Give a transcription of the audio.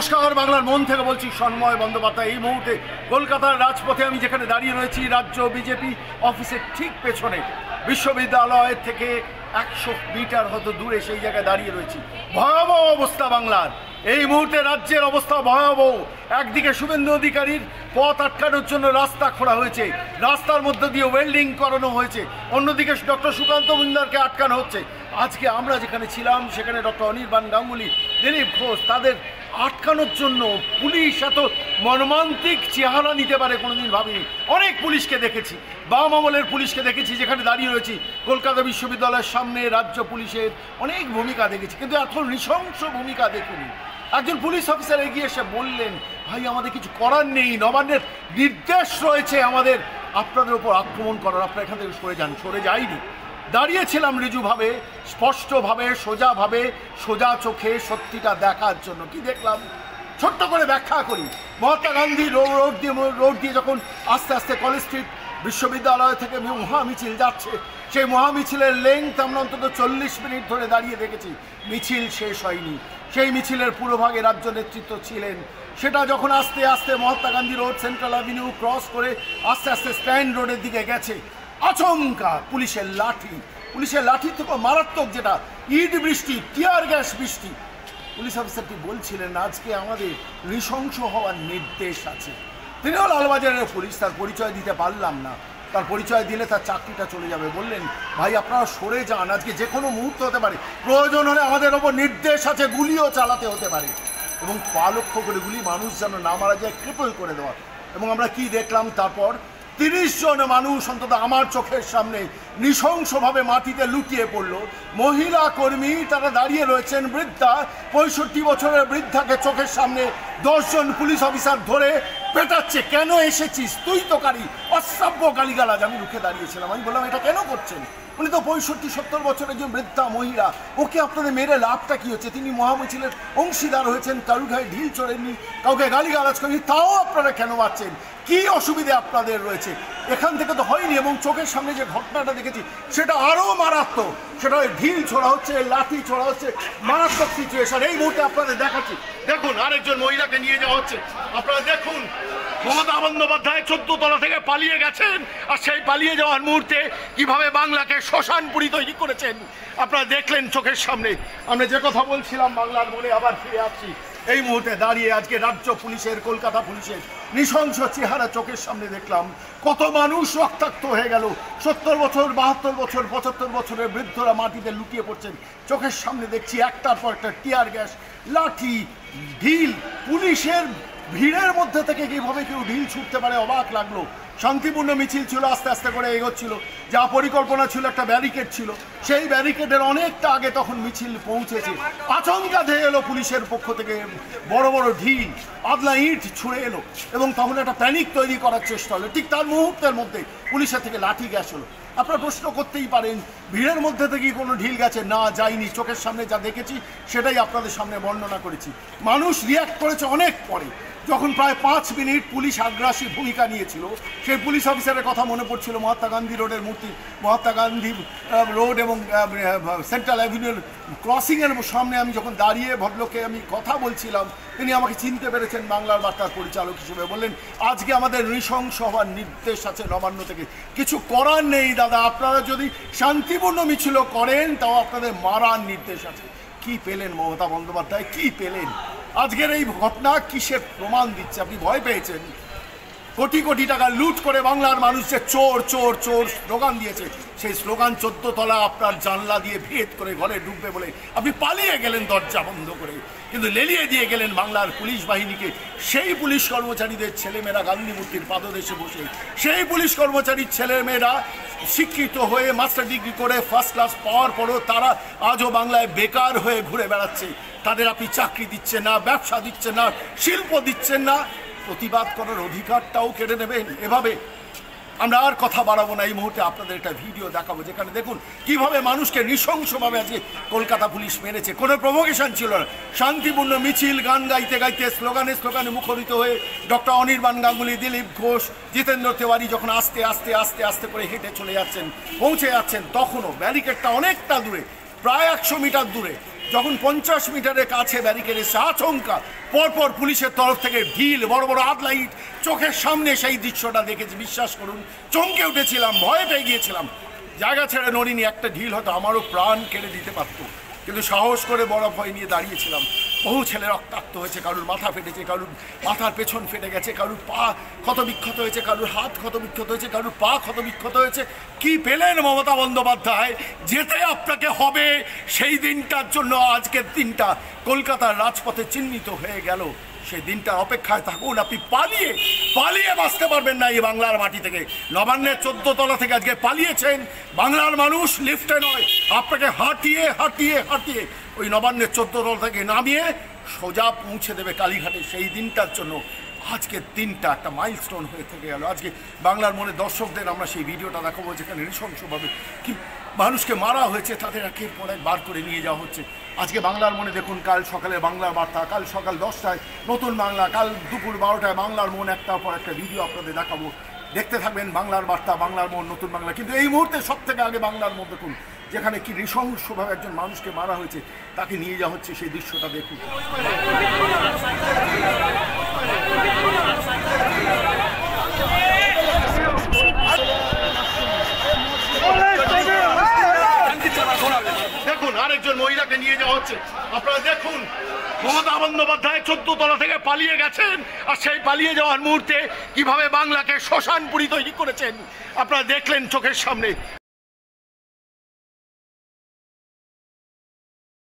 নমস্কার, বাংলার মন থেকে বলছি সন্ময় বন্দ্যোপাধ্যায়। এই মুহূর্তে কলকাতার রাজপথে আমি যেখানে দাঁড়িয়ে রয়েছি, রাজ্য বিজেপি অফিসের ঠিক পেছনে বিশ্ববিদ্যালয়ের থেকে একশো মিটার হয়তো দূরে সেই জায়গায় দাঁড়িয়ে রয়েছি। ভয়াবহ অবস্থা বাংলার। এই মুহূর্তে রাজ্যের অবস্থা ভয়াবহ। একদিকে শুভেন্দু অধিকারীর পথ আটকানোর জন্য রাস্তা খোঁড়া হয়েছে, রাস্তার মধ্যে দিয়ে ওয়েল্ডিং করানো হয়েছে, অন্যদিকে ডক্টর সুকান্ত মজুমদারকে আটকানো হচ্ছে। আজকে আমরা যেখানে ছিলাম, সেখানে ডক্টর অনির্বাণ গাঙ্গুলি, দিলীপ ঘোষ, তাদের আটকানোর জন্য পুলিশ এত মর্মান্তিক চেহারা নিতে পারে কোনোদিন ভাবিনি। অনেক পুলিশকে দেখেছি। বাম আমলের পুলিশকে দেখেছি, যেখানে দাঁড়িয়ে রয়েছি। কলকাতা বিশ্ববিদ্যালয়ের সামনে রাজ্য পুলিশের অনেক ভূমিকা দেখেছি, কিন্তু এত নৃশংস ভূমিকা দেখিনি। একজন পুলিশ অফিসার এগিয়ে এসে বললেন, ভাই, আমাদের কিছু করার নেই, নবান্নের নির্দেশ রয়েছে আমাদের আপনাদের উপর আক্রমণ করার, আপনারা এখান থেকে সরে যান। সরে যাইনি। দাঁড়িয়েছিলাম ঋজুভাবে স্পষ্টভাবে, সোজাভাবে, সোজা চোখে সত্যিটা দেখার জন্য। কি দেখলাম? ছোট্ট করে ব্যাখ্যা করি। মহাত্মা গান্ধী রোড দিয়ে রোড দিয়ে যখন আস্তে আস্তে কলেজ স্ট্রিট বিশ্ববিদ্যালয় থেকে মহা মিছিল যাচ্ছে, সেই মহা মিছিলের লেংথ আমরা অন্তত চল্লিশ মিনিট ধরে দাঁড়িয়ে দেখেছি। মিছিল শেষ হয়নি। সেই মিছিলের পুরোভাগে রাজ্য নেতৃত্ব ছিলেন। সেটা যখন আস্তে আস্তে Mahatma Gandhi road central avenue cross করে আস্তে আস্তে স্ট্যান্ড রোডের দিকে গেছে আচমকা পুলিশের লাঠি। পুলিশের লাঠি থেকে মারাত্মক যেটা ইট বৃষ্টি, টিয়ার গ্যাস বৃষ্টি। পুলিশ অফিসারটি বলছিলেন, আজকে আমাদের নৃশংস হওয়ার নির্দেশ আছে। তিনিও লালবাজারের পুলিশ তার পরিচয় দিতে পারলাম না। তার পরিচয় দিলে তার চাকরিটা চলে যাবে। বললেন, ভাই, আপনারা সরে যান। আজকে যে কোনো মুহূর্ত হতে পারে। প্রয়োজন হলে আমাদের ওপর নির্দেশ আছে, গুলিও চালাতে হতে পারে। এবং পা লক্ষ্য করে গুলি মানুষ যেন না মারা যায় ক্রিপল করে দেওয়া। এবং আমরা কি দেখলাম তারপর? তিরিশ জন মানুষ অন্তত আমার চোখের সামনে নৃশংসভাবে মাটিতে লুটিয়ে পড়ল। মহিলা কর্মী তারা দাঁড়িয়ে রয়েছেন, বৃদ্ধা পঁয়ষট্টি বছরের বৃদ্ধাকে চোখের সামনে দশজন পুলিশ অফিসার ধরে পেটাচ্ছে। কেন এসেছিস? তুই তো কারি, অশ্রাব্য গালিগালাজ। আমি রুখে দাঁড়িয়েছিলাম। আমি বললাম, এটা কেন করছেন? উনি তো পঁয়ষট্টি, সত্তর বছরের যে বৃদ্ধা মহিলা। ওকে আপনাদের মেরে লাভটা কি হচ্ছে? তিনি মহামিছিলের অংশীদার হয়েছেন, কারুর গায়ে ঢিল চড়েননি, কাউকে গালিগালাজ করেনি তাও আপনারা কেন পাচ্ছেন কি অসুবিধে আপনাদের রয়েছে? এখান থেকে তো হয়নি, এবং চোখের সামনে যে ঘটনাটা দেখেছি, সেটা আরও মারাত্মক। সেটা ওই ঢিল ছোড়া হচ্ছে, লাঠি ছোড়া হচ্ছে, মারাত্মক সিচুয়েশন এই মুহূর্তে আপনাদের দেখাচ্ছি। দেখুন, আরেকজন মহিলাকে নিয়ে যাওয়া হচ্ছে। আপনারা দেখুন, মমতা বন্দ্যোপাধ্যায় চোদ্দ তলা থেকে পালিয়ে গেছেন, আর সেই পালিয়ে যাওয়ার মুহূর্তে কীভাবে বাংলাকে শ্মশানপুরি তৈরি করেছেন, আপনারা দেখলেন চোখের সামনে। আমরা যে কথা বলছিলাম বাংলার মনে আবার ফিরে আসছি। এই মুহূর্তে দাঁড়িয়ে আজকে রাজ্য পুলিশের, কলকাতা পুলিশের নৃশংস চেহারা চোখের সামনে দেখলাম। কত মানুষ রক্তাক্ত হয়ে গেল। সত্তর বছর, বাহাত্তর বছর, পঁচাত্তর বছরের বৃদ্ধরা মাটিতে লুটিয়ে পড়ছেন। চোখের সামনে দেখছি একটার পর একটা টিয়ার গ্যাস, লাঠি, ঢিল। পুলিশের ভিড়ের মধ্যে থেকে কীভাবে কেউ ঢিল ছুটতে পারে, অবাক লাগল। শান্তিপূর্ণ মিছিল ছিল, আস্তে আস্তে করে এগোচ্ছিল। যা পরিকল্পনা ছিল, একটা ব্যারিকেড ছিল। সেই ব্যারিকেডের অনেকটা আগে তখন মিছিল পৌঁছেছে। আচমকা ধেয়ে এলো পুলিশের পক্ষ থেকে। বড় বড় ঢিল আদলা ইট ছুঁড়ে এলো এবং তখন একটা প্যানিক তৈরি করার চেষ্টা হলো। ঠিক তার মুহূর্তের মধ্যে পুলিশের থেকে লাঠি গ্যাস হলো। আপনারা প্রশ্ন করতেই পারেন, ভিড়ের মধ্যে থেকে কোনো ঢিল গেছে? না যায়নি চোখের সামনে যা দেখেছি, সেটাই আপনাদের সামনে বর্ণনা করেছি। মানুষ রিয়াক্ট করেছে অনেক পরে। যখন প্রায় পাঁচ মিনিট পুলিশ আগ্রাসী ভূমিকা নিয়েছিল, সেই পুলিশ অফিসারের কথা মনে পড়ছিল মহাত্মা গান্ধী রোডের মূর্তি, মহাত্মা গান্ধী রোড এবং সেন্ট্রাল অ্যাভিনিউর ক্রসিংয়ের সামনে আমি যখন দাঁড়িয়ে ভদ্রকে আমি কথা বলছিলাম, তিনি আমাকে চিনতে পেরেছেন বাংলার বার্তার পরিচালক হিসেবে। বললেন, আজকে আমাদের নৃশংস হওয়ার নির্দেশ আছে নবান্ন থেকে। কিছু করার নেই, দাদা। আপনারা যদি শান্তিপূর্ণ মিছিল করেন, তাও আপনাদের মারার নির্দেশ আছে। কি পেলেন মমতা বন্দ্যোপাধ্যায়? কি পেলেন? আজকের এই ঘটনা কিসের প্রমাণ দিচ্ছে? আপনি ভয় পেয়েছেন। কোটি কোটি টাকা লুট করে বাংলার মানুষ যে চোর চোর চোর স্লোগান দিয়েছে। সেই স্লোগান চোদ্দ তলা আপনার জানলা দিয়ে ভেদ করে ঘরে ঢুকবে বলে আপনি পালিয়ে গেলেন দরজা বন্ধ করে। কিন্তু লেলিয়ে দিয়ে গেলেন বাংলার পুলিশ বাহিনীকে। সেই পুলিশ কর্মচারীদের ছেলেমেয়েরা গান্ধী মূর্তির পাদদেশে বসে। সেই পুলিশ কর্মচারীর ছেলেমেয়েরা শিক্ষিত হয়ে মাস্টার ডিগ্রি করে ফার্স্ট ক্লাস পাওয়ার পরও তারা আজও বাংলায় বেকার হয়ে ঘুরে বেড়াচ্ছে। তাদের আপনি চাকরি দিচ্ছেন না, ব্যবসা দিচ্ছেন না, শিল্প দিচ্ছেন না। প্রতিবাদ করার অধিকারটাও কেড়ে নেবেন। এভাবে আমরা আর কথা বাড়াবো না। এই মুহূর্তে আপনাদের একটা ভিডিও দেখাবো, যেখানে দেখুন কীভাবে মানুষকে নৃশংসভাবে আজকে কলকাতা পুলিশ মেরেছে। কোনো প্রভোকেশন ছিল না। শান্তিপূর্ণ মিছিল, গান গাইতে গাইতে স্লোগানে স্লোগানে মুখরিত হয়ে ডক্টর অনির্বাণ গাঙ্গুলি, দিলীপ ঘোষ, জিতেন্দ্র তেওয়ারি যখন আস্তে আস্তে আস্তে আস্তে করে হেঁটে চলে যাচ্ছেন, পৌঁছে যাচ্ছেন, তখনও ব্যারিকেডটা অনেকটা দূরে, প্রায় একশো মিটার দূরে যখন পঞ্চাশ মিটারের কাছে ব্যারিকেডে এসে আচমকা, পরপর পুলিশের তরফ থেকে ঢিল, বড় বড় হাত লাইট চোখের সামনে সেই দৃশ্যটা দেখেছি, বিশ্বাস করুন, চমকে উঠেছিলাম, ভয় পেয়ে গিয়েছিলাম। জায়গা ছেড়ে নড়িনি, একটা ঢিল হয়তো আমারও প্রাণ কেড়ে দিতে পারতো। কিন্তু সাহস করে বড় ভয় নিয়ে দাঁড়িয়েছিলাম। বহু ছেলে রক্তাক্ত হয়েছে, কারুর মাথা ফেটেছে, কারুর মাথার পেছন ফেটে গেছে, কারুর পা ক্ষত বিক্ষত হয়েছে, কারুর হাত ক্ষত বিক্ষত হয়েছে, কারুর পা ক্ষত বিক্ষত হয়েছে। কি পেলেন মমতা বন্দ্যোপাধ্যায়? যেতে আপনাকে হবে সেই দিনটার জন্য আজকের দিনটা। কলকাতার রাজপথে চিহ্নিত হয়ে গেল। সেই দিনটা অপেক্ষায় থাকুন, আপনি পালিয়ে পালিয়ে বাঁচতে পারবেন না এই বাংলার মাটি থেকে। নবান্নের চোদ্দ তলা থেকে আজকে পালিয়েছেন বাংলার মানুষ, লিফটে নয়, আপনাকে হাঁটিয়ে হাঁটিয়ে হাঁটিয়ে ওই নবান্নের চোদ্দ তলা থেকে নামিয়ে সোজা পৌঁছে দেবে কালীঘাটে। সেই দিনটার জন্য আজকের দিনটা একটা মাইলস্টোন হয়ে থেকে গেল। আজকে বাংলার মনে দর্শকদের আমরা সেই ভিডিওটা দেখাবো, যেখানে নৃশংসভাবে কি মানুষকে মারা হয়েছে তাদের একের পর এক বার করে নিয়ে যাওয়া হচ্ছে। আজকে বাংলার মনে দেখুন, কাল সকালে বাংলার বার্তা, কাল সকাল দশটায় নতুন বাংলা, কাল দুপুর বারোটায় বাংলার মন একটার পর একটা ভিডিও আপনাদের দেখাবো। দেখতে থাকবেন বাংলার বার্তা, বাংলার মন, নতুন বাংলা। কিন্তু এই মুহূর্তে সব থেকে আগে বাংলার মন দেখুন, যেখানে কি নৃশংসভাবে একজন মানুষকে মারা হয়েছে, তাকে নিয়ে যাওয়া হচ্ছে সেই দৃশ্যটা দেখুন দেখুন আরেকজন মহিলাকে নিয়ে যাওয়া হচ্ছে। আপনারা দেখুন, মমতা বন্দ্যোপাধ্যায় তলা থেকে পালিয়ে গেছেন, আর সেই পালিয়ে যাওয়ার মুহূর্তে কীভাবে বাংলাকে শ্মশানপুরী তৈরি করেছেন, আপনারা দেখলেন চোখের সামনে।